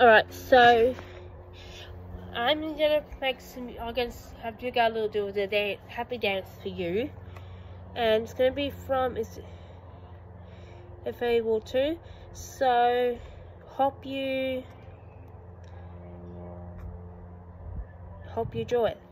Alright, so I'm gonna make some. I'm gonna have to go a little do the dance, happy dance for you, and it's gonna be from is if able to. So hope you hope you enjoy it.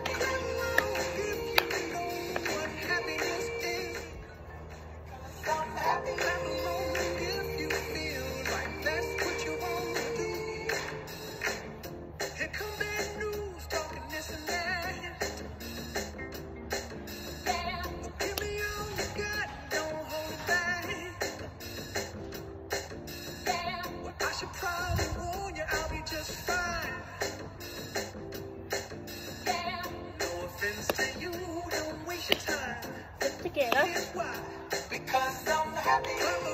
Together. Because I'm happy.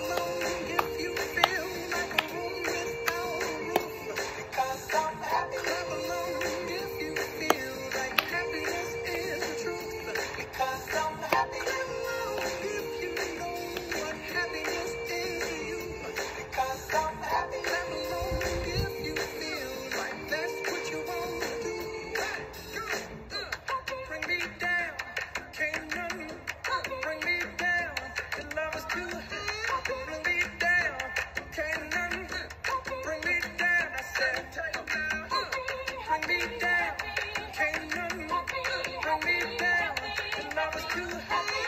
to have.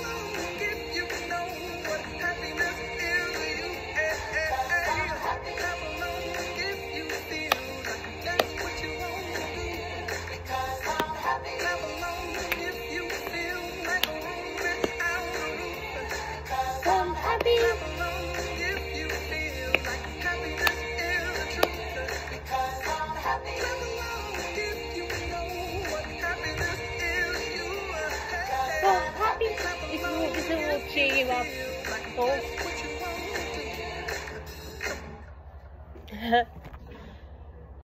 up.